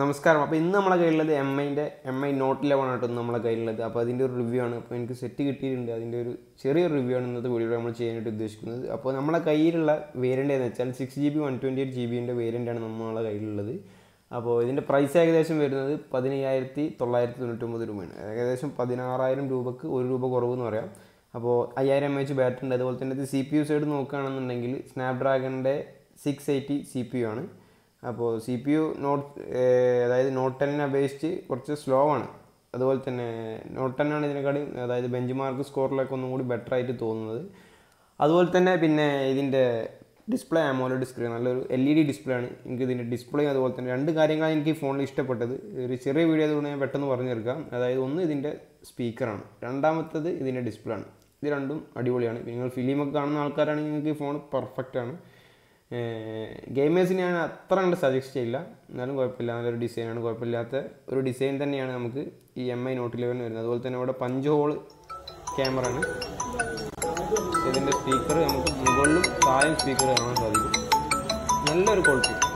നമസ്കാരം. അപ്പോൾ ഇന്ന് നമ്മളെ കയ്യിലുള്ളത് എം ഐന്റെ എം ഐ നോട്ട് ലെവൻ ആട്ടോ നമ്മളെ കയ്യിലുള്ളത്. അപ്പോൾ അതിന്റെ ഒരു റിവ്യൂ ആണ്. അപ്പോൾ എനിക്ക് സെറ്റ് കിട്ടിയിട്ടുണ്ട്. അതിന്റെ ഒരു ചെറിയൊരു റിവ്യൂ ആണ് ഇന്നത്തെ വീഡിയോ നമ്മൾ ചെയ്യാനായിട്ട് ഉദ്ദേശിക്കുന്നത്. അപ്പോൾ നമ്മളെ കയ്യിലുള്ള വേരിയന്റ് എന്ന് വെച്ചാൽ six G B one twenty eight G ബിന്റെ variant ആണ് നമ്മളെ കയ്യിലുള്ളത്. അപ്പോൾ ഇതിന്റെ പ്രൈസ് ഏകദേശം വരുന്നത് പതിനയ്യായിരത്തി തൊള്ളായിരത്തി തൊണ്ണൂറ്റൊമ്പത് രൂപയാണ്. ഏകദേശം പതിനാറായിരം രൂപക്ക് ഒരു രൂപ കുറവ് എന്ന് പറയാം. അപ്പോൾ അയ്യായിരം എം എച്ച് ബാറ്ററി ഉണ്ട്. അതുപോലെ തന്നെ ഇത് സി പി യു സൈഡ് നോക്കുകയാണെന്നുണ്ടെങ്കിൽ സ്നാപ്ഡ്രാഗണിന്റെ six eighty C P U ആണ്. അപ്പോൾ സി പി യു നോട്ട് അതായത് നോട്ട് ടെന്നിനെ അപേക്ഷിച്ച് കുറച്ച് സ്ലോ ആണ്. അതുപോലെ തന്നെ നോട്ട് ടെന്നാണ് ഇതിനെക്കാളും അതായത് ബെഞ്ച് മാർക്ക് സ്കോറിലൊക്കെ ഒന്നും കൂടി ബെറ്റർ ആയിട്ട് തോന്നുന്നത്. അതുപോലെ തന്നെ പിന്നെ ഇതിന്റെ ഡിസ്പ്ലേ ആമോലഡ് ഡിസ്പ്ലേ നല്ലൊരു എൽ ഇ ഡി ഡിസ്പ്ലേ ആണ് എനിക്ക് ഇതിന്റെ ഡിസ്പ്ലേ അതുപോലെ തന്നെ രണ്ട് കാര്യങ്ങളാണ് എനിക്ക് ഈ ഫോണിൽ ഇഷ്ടപ്പെട്ടത്. ഒരു ചെറിയ വീഡിയോ അതുകൊണ്ട് ഞാൻ പെട്ടെന്ന് പറഞ്ഞു അതായത് ഒന്ന് ഇതിന്റെ സ്പീക്കറാണ് രണ്ടാമത്തത് ഇതിന്റെ ഡിസ്പ്ലേ ആണ്. ഇത് രണ്ടും അടിപൊളിയാണ്. നിങ്ങൾ ഫിലിമൊക്കെ കാണുന്ന ആൾക്കാരാണെങ്കിൽ നിങ്ങൾക്ക് ഈ ഫോൺ പെർഫെക്റ്റ് ആണ്. ഗെയിമേഴ്സിന് ഞാൻ അത്ര കണ്ട് സജസ്റ്റ് ചെയ്യില്ല. എന്നാലും കുഴപ്പമില്ല. നല്ലൊരു ഡിസൈനാണ് കുഴപ്പമില്ലാത്ത ഒരു ഡിസൈൻ തന്നെയാണ് നമുക്ക് ഈ എം ഐ നോട്ട് ഇലവൻ വരുന്നത്. അതുപോലെ തന്നെ ഇവിടെ പഞ്ച് ഹോൾ ക്യാമറ ആണ്. ഇതിന്റെ സ്പീക്കർ നമുക്ക് മുകളിലും താഴെ സ്പീക്കർ കാണാൻ സാധിക്കും. നല്ലൊരു ക്വാളിറ്റി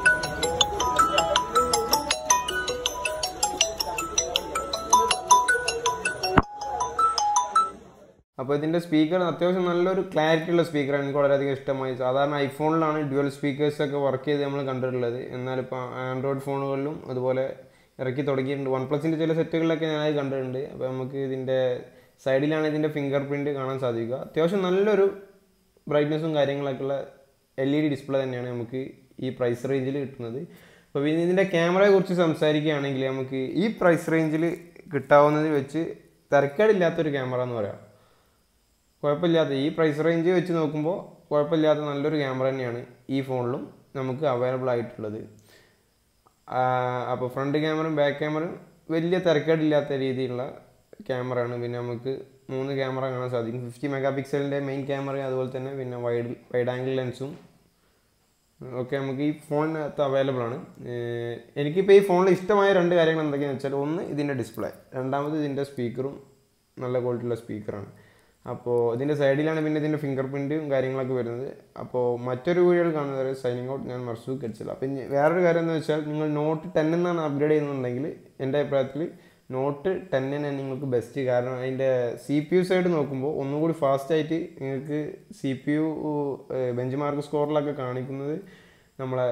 അപ്പോൾ ഇതിന്റെ സ്പീക്കർ അത്യാവശ്യം നല്ലൊരു ക്ലാരിറ്റി ഉള്ള സ്പീക്കറാണ് എനിക്ക് വളരെയധികം ഇഷ്ടമായി. സാധാരണ ഐഫോണിലാണ് ഡ്യുവൽ സ്പീക്കേഴ്സൊക്കെ വർക്ക് ചെയ്ത് നമ്മൾ കണ്ടിട്ടുള്ളത്. എന്നാലിപ്പോൾ ആൻഡ്രോയിഡ് ഫോണുകളിലും അതുപോലെ ഇറക്കി തുടങ്ങിയിട്ടുണ്ട്. വൺ പ്ലസിന്റെ ചില സെറ്റുകളിലൊക്കെ ഞാനത് കണ്ടിട്ടുണ്ട്. അപ്പോൾ നമുക്ക് ഇതിന്റെ സൈഡിലാണ് ഇതിന്റെ ഫിംഗർ പ്രിന്റ് കാണാൻ സാധിക്കുക. അത്യാവശ്യം നല്ലൊരു ബ്രൈറ്റ്നസ്സും കാര്യങ്ങളൊക്കെ ഉള്ള എൽ ഇ ഡി ഡിസ്പ്ലേ തന്നെയാണ് നമുക്ക് ഈ പ്രൈസ് റേഞ്ചിൽ കിട്ടുന്നത്. അപ്പോൾ പിന്നെ ഇതിന്റെ ക്യാമറയെ കുറിച്ച് സംസാരിക്കുകയാണെങ്കിൽ നമുക്ക് ഈ പ്രൈസ് റേഞ്ചിൽ കിട്ടാവുന്നതിൽ വെച്ച് തിരക്കേടില്ലാത്തൊരു ക്യാമറ എന്ന് പറയാം. കുഴപ്പമില്ലാത്ത ഈ പ്രൈസ് റേഞ്ച് വെച്ച് നോക്കുമ്പോൾ കുഴപ്പമില്ലാത്ത നല്ലൊരു ക്യാമറ തന്നെയാണ് ഈ ഫോണിലും നമുക്ക് അവൈലബിൾ ആയിട്ടുള്ളത്. അപ്പോൾ ഫ്രണ്ട് ക്യാമറയും ബാക്ക് ക്യാമറയും വലിയ തിരക്കേടില്ലാത്ത രീതിയിലുള്ള ക്യാമറയാണ് പിന്നെ നമുക്ക് മൂന്ന് ക്യാമറ കാണാൻ സാധിക്കും. ഫിഫ്റ്റി മെഗാ പിക്സലിന്റെ മെയിൻ ക്യാമറയും അതുപോലെ തന്നെ പിന്നെ വൈഡ് വൈഡ് ആംഗിൾ ലെൻസും ഒക്കെ നമുക്ക് ഈ ഫോണിനകത്ത് അവൈലബിൾ ആണ്. എനിക്കിപ്പോൾ ഈ ഫോണിൽ ഇഷ്ടമായ രണ്ട് കാര്യങ്ങൾ എന്തൊക്കെയാണെന്ന് വെച്ചാൽ ഒന്ന് ഇതിന്റെ ഡിസ്പ്ലേ രണ്ടാമത് ഇതിന്റെ സ്പീക്കറും നല്ല ക്വാളിറ്റിയുള്ള സ്പീക്കറാണ് അപ്പോൾ ഇതിന്റെ സൈഡിലാണ് പിന്നെ ഇതിന്റെ ഫിംഗർ പ്രിന്റും കാര്യങ്ങളൊക്കെ വരുന്നത്. അപ്പോൾ മറ്റൊരു വീഡിയോയിൽ കാണുന്നവരെ സൈനിങ് ഔട്ട് ഞാൻ മർസൂ കടിച്ചില്ല അപ്പം വേറൊരു കാര്യം എന്ന് വെച്ചാൽ നിങ്ങൾ നോട്ട് ടെൻ എന്നാണ് അപ്ഗ്രേഡ് ചെയ്യുന്നുണ്ടെങ്കിൽ എന്റെ അഭിപ്രായത്തിൽ നോട്ട് ടെന്നിനാണ് നിങ്ങൾക്ക് ബെസ്റ്റ് കാരണം അതിന്റെ സി പി യു സൈഡ് നോക്കുമ്പോൾ ഒന്നുകൂടി ഫാസ്റ്റായിട്ട് നിങ്ങൾക്ക് C P U benchmark സ്കോറിലൊക്കെ കാണിക്കുന്നത് നമ്മളെ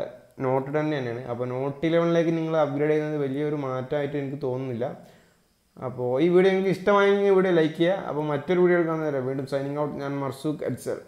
നോട്ട് ടെൻ തന്നെയാണ്. അപ്പോൾ നോട്ട് ഇലവനിലേക്ക് നിങ്ങൾ അപ്ഗ്രേഡ് ചെയ്യുന്നത് വലിയൊരു മാറ്റമായിട്ട് എനിക്ക് തോന്നുന്നില്ല. അപ്പോൾ ഈ വീഡിയോ നിങ്ങൾക്ക് ഇഷ്ടമായെങ്കിൽ വീഡിയോ ലൈക്ക് ചെയ്യുക. അപ്പോൾ മറ്റൊരു വീഡിയോ കാണുന്നവരെ വീണ്ടും സൈനിങ് ഔട്ട് ഞാൻ മർസൂഖ് അഡ്സർ